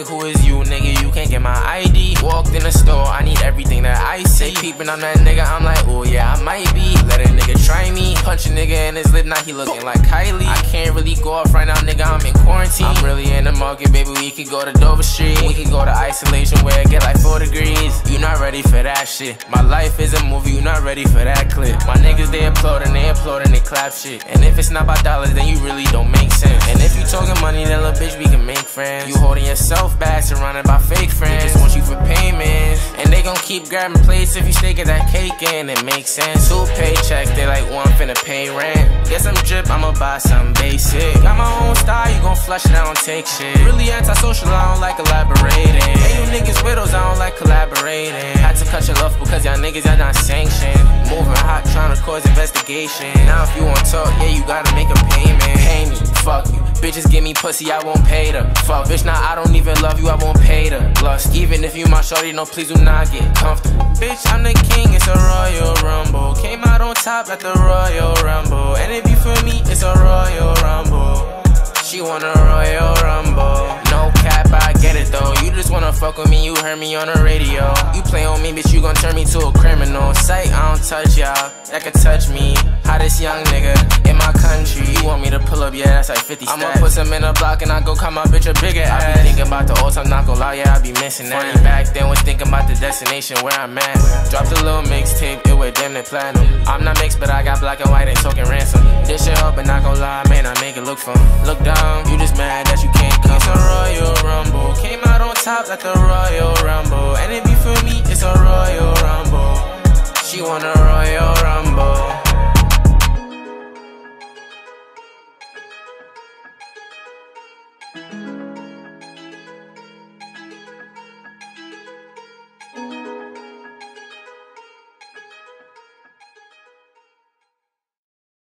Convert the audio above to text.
like, who is you, nigga? You can't get my ID. Walked in the store, I need everything that I say. Peeping on that nigga, I'm like, oh yeah, I might be. Let a nigga try me. Punch a nigga in his lip, now he looking like Kylie. I can't really go off right now, nigga, I'm in quarantine. I'm really in the market, baby, we could go to Dover Street. We could go to isolation where it get like 4 degrees. You not ready for that shit. My life is a movie, you not ready for that clip. My niggas, they applaud and they applaud and they clap shit. And if it's not about dollars, then you really don't make sense. And if you talking money, then little bitch, we can make friends. You holding yourself back, surrounded by fake friends. They just want you for payments. And keep grabbing plates if you get that cake in. It makes sense. Two paychecks, they like oh, one finna pay rent. Get some drip, I'ma buy some basic. Got my own style, you gon' flush it, I don't take shit. Really antisocial, I don't like elaborating. Hey, you niggas widows, I don't like collaborating. Had to cut your love because y'all niggas are not sanctioned. Moving hot, trying to cause investigation. Now if you want talk, yeah, you gotta make a payment. Pay me, fuck you. Bitches give me pussy, I won't pay them. Fuck, bitch, now I don't even love you, I won't lust. Even if you my shorty, no, please do not get comfortable. Bitch, I'm the king, it's a royal rumble. Came out on top at the royal rumble. And it be for me, it's a royal rumble. She want a royal rumble. No cap, I get it though. You just wanna fuck with me, you heard me on the radio. You play on me, bitch, you gon' turn me to a criminal. Sight, I don't touch y'all, that could touch me. Hottest young nigga country. You want me to pull up, yeah, that's like 50 I'ma put some in a block and I go call my bitch a bigger ass. I be thinking about the old time, not gonna lie, yeah, I be missing that. Funny back then was thinking about the destination where I'm at. Dropped a little mixtape, it went damn near platinum. I'm not mixed, but I got black and white and talking ransom. This shit up, but not gonna lie, man, I make it look fun. Look down, you just mad that you can't come. It's a Royal Rumble, came out on top like a Royal Rumble. And it be for me, it's a Royal Rumble. She want a Royal Rumble.